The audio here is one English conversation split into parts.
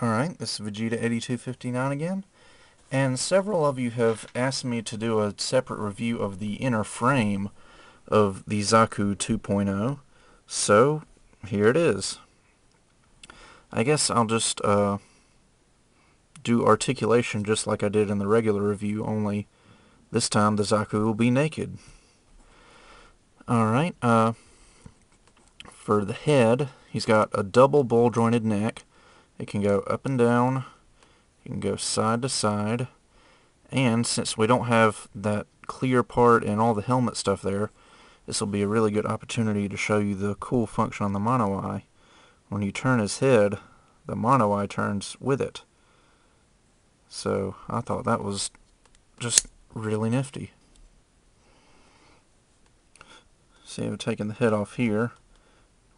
Alright, this is Vegeta8259 again, and several of you have asked me to do a separate review of the inner frame of the Zaku 2.0, so here it is. I guess I'll just uh, do articulation just like I did in the regular review, only this time the Zaku will be naked. Alright, uh, for the head, he's got a double ball jointed neck, it can go up and down. You can go side to side. And since we don't have that clear part and all the helmet stuff there, this will be a really good opportunity to show you the cool function on the mono eye. When you turn his head, the mono eye turns with it. So I thought that was just really nifty. See, I've taken the head off here.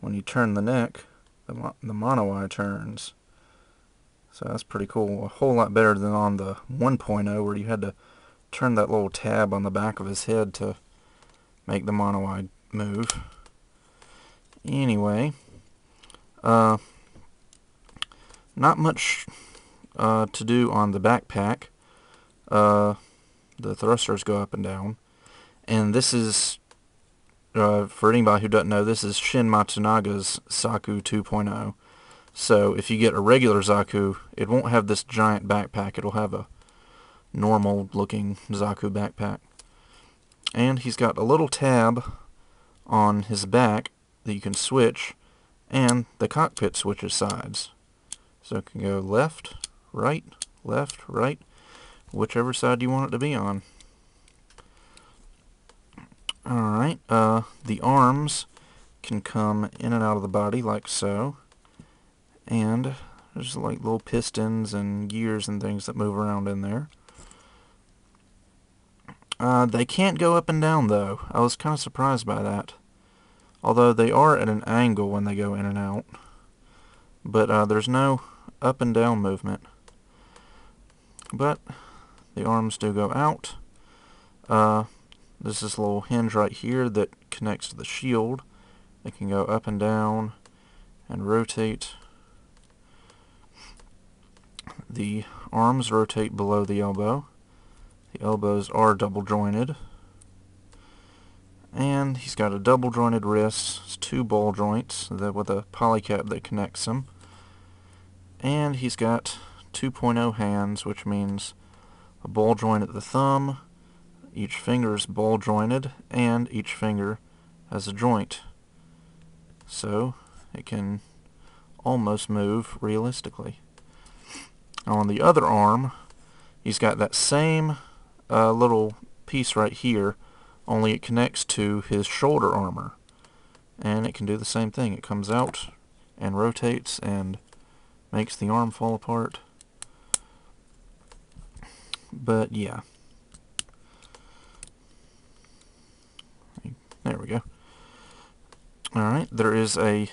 When you turn the neck, the, mo the mono eye turns. So that's pretty cool. A whole lot better than on the 1.0 where you had to turn that little tab on the back of his head to make the mono move. Anyway, uh, not much uh, to do on the backpack. Uh, the thrusters go up and down. And this is, uh, for anybody who doesn't know, this is Shin Matsunaga's Zaku 2.0. So if you get a regular Zaku, it won't have this giant backpack. It'll have a normal looking Zaku backpack. And he's got a little tab on his back that you can switch and the cockpit switches sides. So it can go left, right, left, right, whichever side you want it to be on. Alright, uh, the arms can come in and out of the body like so and there's like little pistons and gears and things that move around in there. Uh, they can't go up and down though. I was kind of surprised by that. Although they are at an angle when they go in and out. But uh, there's no up and down movement. But the arms do go out. Uh, there's this little hinge right here that connects to the shield. It can go up and down and rotate the arms rotate below the elbow. The elbows are double jointed. And he's got a double jointed wrist, it's two ball joints with a polycap that connects them. And he's got 2.0 hands, which means a ball joint at the thumb, each finger is ball jointed, and each finger has a joint. So it can almost move realistically. On the other arm, he's got that same uh, little piece right here, only it connects to his shoulder armor. And it can do the same thing. It comes out and rotates and makes the arm fall apart. But yeah. There we go. Alright, there is a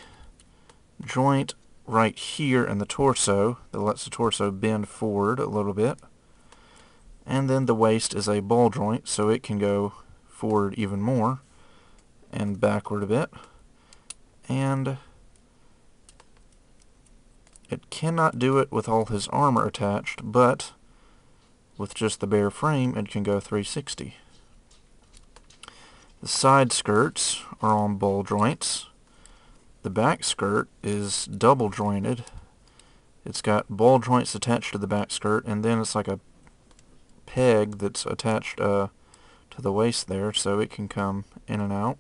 joint right here in the torso that lets the torso bend forward a little bit. And then the waist is a ball joint, so it can go forward even more and backward a bit. And it cannot do it with all his armor attached, but with just the bare frame, it can go 360. The side skirts are on ball joints, the back skirt is double jointed. It's got ball joints attached to the back skirt, and then it's like a peg that's attached uh, to the waist there, so it can come in and out.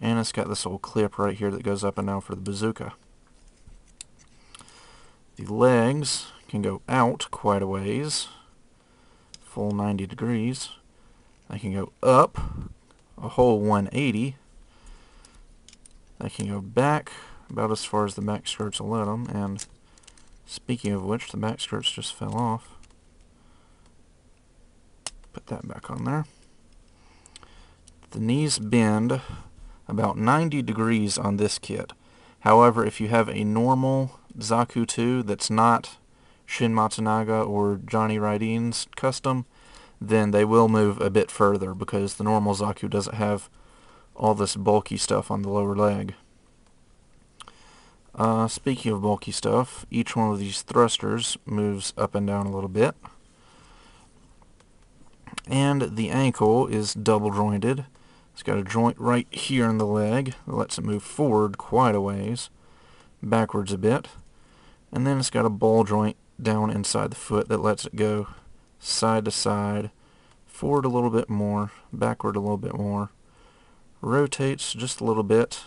And it's got this little clip right here that goes up and down for the bazooka. The legs can go out quite a ways, full 90 degrees. They can go up a whole 180 I can go back about as far as the back skirts will let them, and speaking of which, the back skirts just fell off. Put that back on there. The knees bend about 90 degrees on this kit. However, if you have a normal Zaku 2 that's not Shin Matsunaga or Johnny Raiden's custom, then they will move a bit further because the normal Zaku doesn't have all this bulky stuff on the lower leg. Uh, speaking of bulky stuff, each one of these thrusters moves up and down a little bit. And the ankle is double jointed. It's got a joint right here in the leg that lets it move forward quite a ways, backwards a bit, and then it's got a ball joint down inside the foot that lets it go side to side, forward a little bit more, backward a little bit more, rotates just a little bit,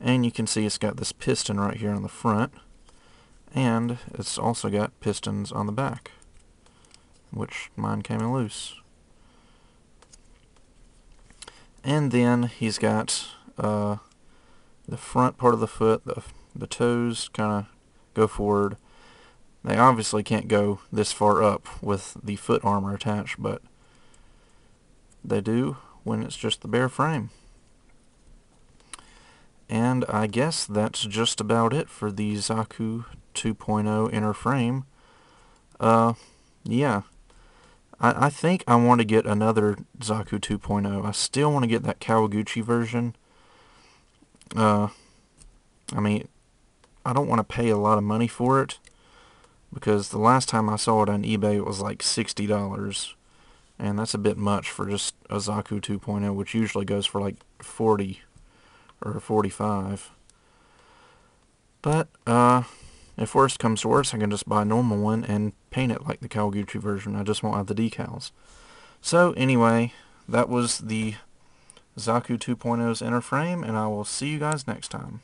and you can see it's got this piston right here on the front, and it's also got pistons on the back, which mine came in loose. And then he's got uh, the front part of the foot, the, the toes kind of go forward. They obviously can't go this far up with the foot armor attached, but they do when it's just the bare frame. And I guess that's just about it for the Zaku 2.0 inner frame. Uh, yeah. I, I think I want to get another Zaku 2.0. I still want to get that Kawaguchi version. Uh, I mean, I don't want to pay a lot of money for it because the last time I saw it on eBay it was like $60 and that's a bit much for just a Zaku 2.0 which usually goes for like 40 or 45 but uh if worst comes to worst, I can just buy a normal one and paint it like the Kawaguchi version. I just won't have the decals. So anyway, that was the Zaku 2.0's inner frame, and I will see you guys next time.